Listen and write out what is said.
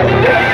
Yeah.